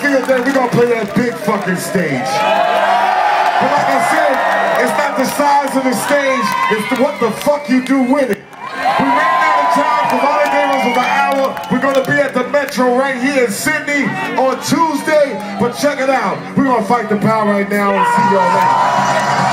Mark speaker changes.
Speaker 1: Tuesday, we're gonna play that big fucking stage. But like I said, it's not the size of the stage, it's the, what the fuck you do with it. We ran out of time because all they gave us was an hour. We're gonna be at the Metro right here in Sydney on Tuesday. But check it out. We're gonna fight the power right now and see y'all later.